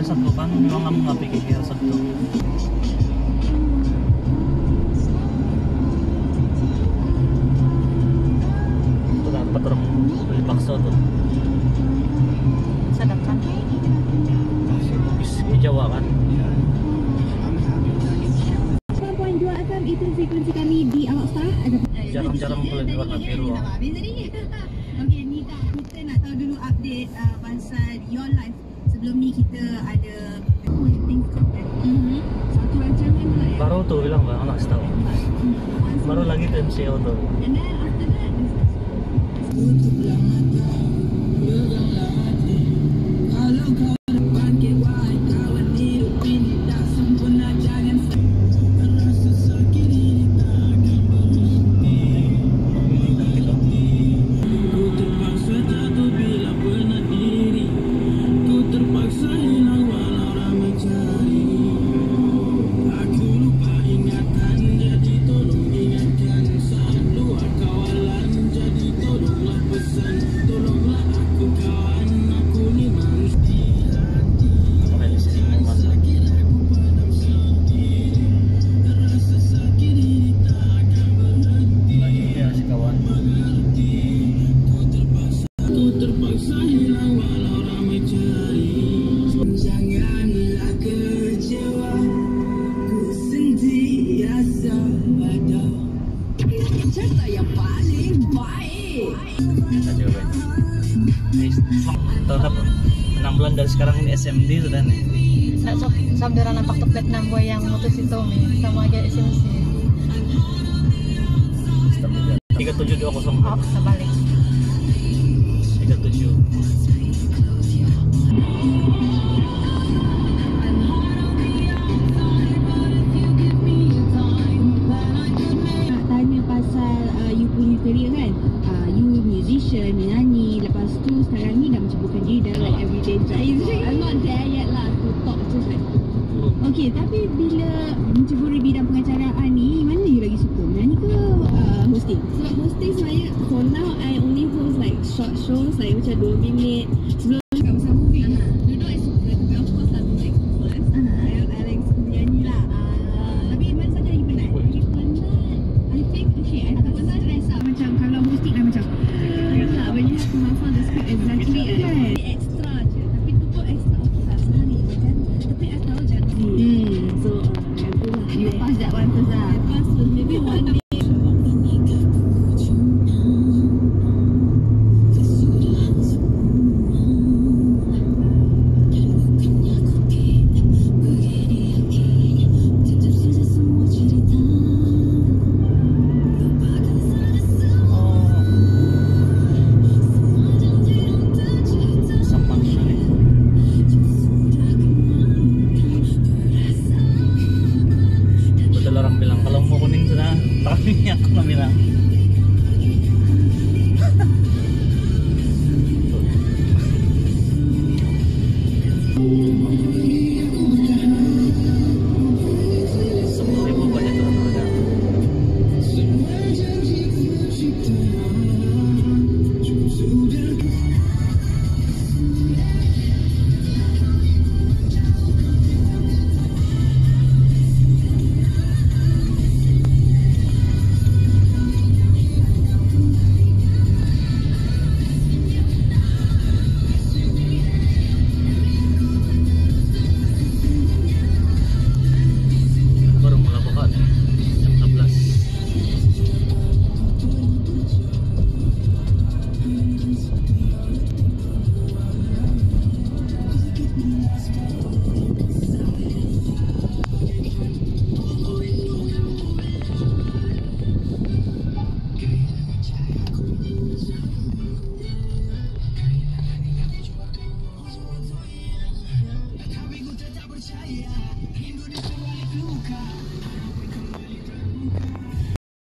hari Sabtu kan memang kamu nggak pikir hari Sabtu itu dapat orang beli bakso tuh Sadap kan? bis di Jawa kan 9.2 FM itu frekuensi kami di Awak Star ada jarang-jarang boleh di warna biru ah. Okey, ni tak kita nak tahu dulu update uh, pasal your life. Sebelum ni kita ada things. Mhm. Satu rancangan pula ya. baru tuh bilang bang anak tahu baru lagi tuh MCO tuh And then after that Kita coba. Ini apa? Enam bulan dari sekarang ini SMD sudah nih. Nak sok sabdara nampak tu platinum boy yang mutus itu mi sama aja SMC. Tiga tujuh dua kosong Oh, terbalik. tiga tujuh. Tanya pasal uh, you punya career kan. Okey, tapi bila menceburi bidang pengacaraan ni, mana you lagi suka? Menyanyi ke uh, hosting? Sebab hosting sebenarnya For now I only host like short shows Like macam 2 minit Sebelum Yeah.